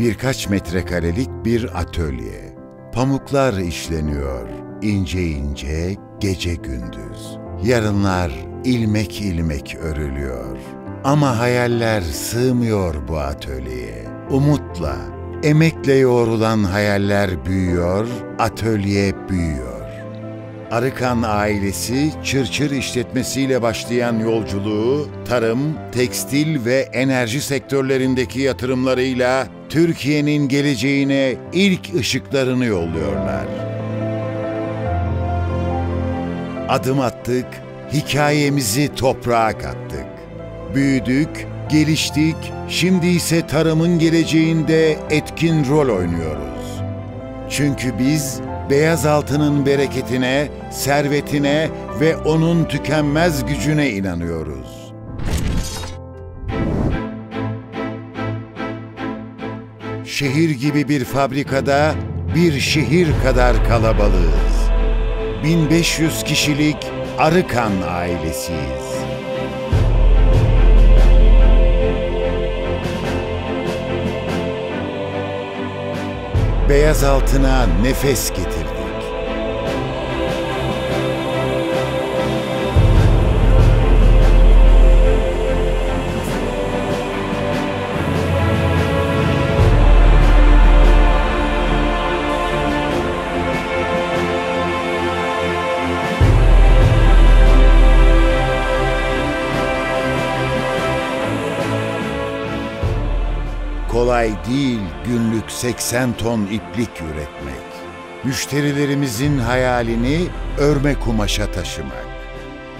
birkaç metrekarelik bir atölye. Pamuklar işleniyor, ince ince, gece gündüz. Yarınlar ilmek ilmek örülüyor. Ama hayaller sığmıyor bu atölyeye. Umutla, emekle yoğrulan hayaller büyüyor, atölye büyüyor. Arıkan ailesi çırçır işletmesiyle başlayan yolculuğu tarım, tekstil ve enerji sektörlerindeki yatırımlarıyla Türkiye'nin geleceğine ilk ışıklarını yolluyorlar. Adım attık, hikayemizi toprağa kattık. Büyüdük, geliştik, şimdi ise tarımın geleceğinde etkin rol oynuyoruz. Çünkü biz beyaz altının bereketine, servetine ve onun tükenmez gücüne inanıyoruz. Şehir gibi bir fabrikada bir şehir kadar kalabalığız. 1500 kişilik Arıkan ailesiyiz. Beyaz altına nefes getirdik. Kolay değil günlük 80 ton iplik üretmek. Müşterilerimizin hayalini örme kumaşa taşımak.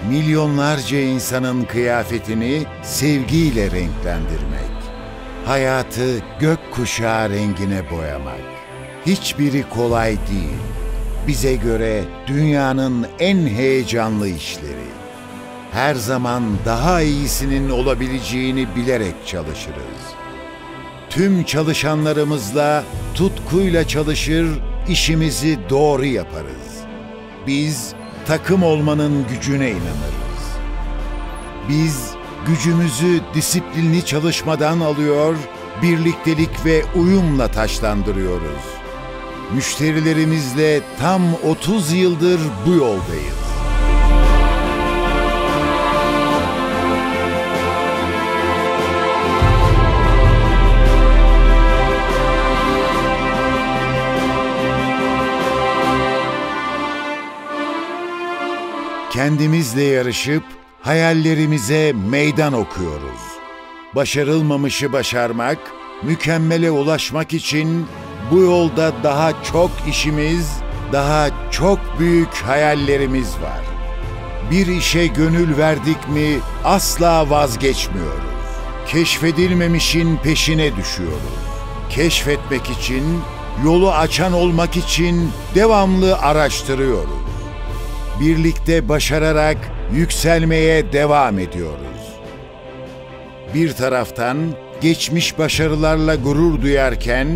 Milyonlarca insanın kıyafetini sevgiyle renklendirmek. Hayatı gökkuşağı rengine boyamak. Hiçbiri kolay değil. Bize göre dünyanın en heyecanlı işleri. Her zaman daha iyisinin olabileceğini bilerek çalışırız. Tüm çalışanlarımızla tutkuyla çalışır, işimizi doğru yaparız. Biz takım olmanın gücüne inanırız. Biz gücümüzü disiplinli çalışmadan alıyor, birliktelik ve uyumla taşlandırıyoruz. Müşterilerimizle tam 30 yıldır bu yoldayız. Kendimizle yarışıp hayallerimize meydan okuyoruz. Başarılmamışı başarmak, mükemmele ulaşmak için bu yolda daha çok işimiz, daha çok büyük hayallerimiz var. Bir işe gönül verdik mi asla vazgeçmiyoruz. Keşfedilmemişin peşine düşüyoruz. Keşfetmek için, yolu açan olmak için devamlı araştırıyoruz birlikte başararak yükselmeye devam ediyoruz. Bir taraftan geçmiş başarılarla gurur duyarken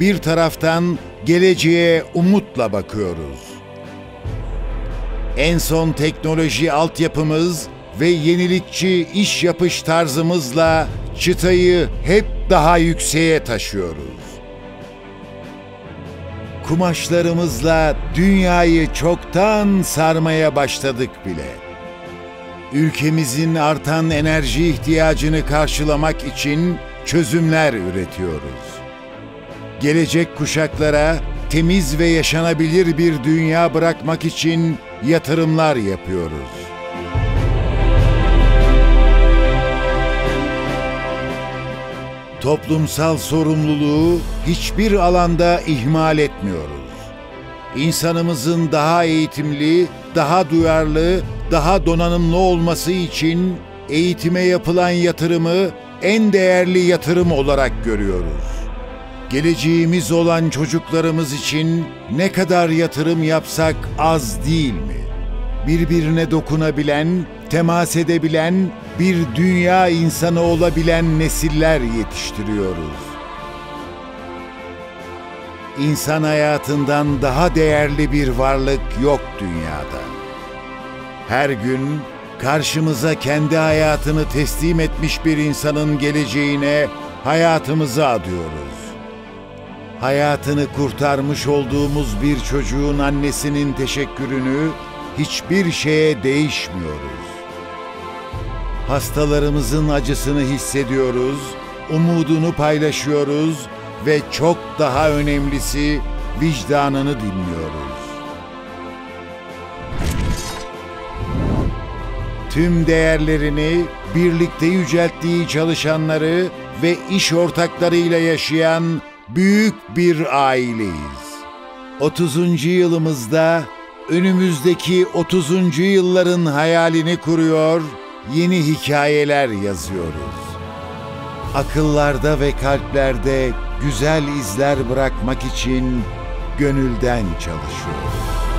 bir taraftan geleceğe umutla bakıyoruz. En son teknoloji altyapımız ve yenilikçi iş yapış tarzımızla çıtayı hep daha yükseğe taşıyoruz kumaşlarımızla dünyayı çoktan sarmaya başladık bile. Ülkemizin artan enerji ihtiyacını karşılamak için çözümler üretiyoruz. Gelecek kuşaklara temiz ve yaşanabilir bir dünya bırakmak için yatırımlar yapıyoruz. Toplumsal sorumluluğu hiçbir alanda ihmal etmiyoruz. İnsanımızın daha eğitimli, daha duyarlı, daha donanımlı olması için eğitime yapılan yatırımı en değerli yatırım olarak görüyoruz. Geleceğimiz olan çocuklarımız için ne kadar yatırım yapsak az değil mi? Birbirine dokunabilen, temas edebilen, bir dünya insanı olabilen nesiller yetiştiriyoruz. İnsan hayatından daha değerli bir varlık yok dünyada. Her gün karşımıza kendi hayatını teslim etmiş bir insanın geleceğine hayatımızı adıyoruz. Hayatını kurtarmış olduğumuz bir çocuğun annesinin teşekkürünü hiçbir şeye değişmiyoruz. Hastalarımızın acısını hissediyoruz, umudunu paylaşıyoruz ve çok daha önemlisi vicdanını dinliyoruz. Tüm değerlerini birlikte yücelttiği çalışanları ve iş ortaklarıyla yaşayan büyük bir aileyiz. 30. yılımızda önümüzdeki 30. yılların hayalini kuruyor, yeni hikayeler yazıyoruz. Akıllarda ve kalplerde güzel izler bırakmak için gönülden çalışıyoruz.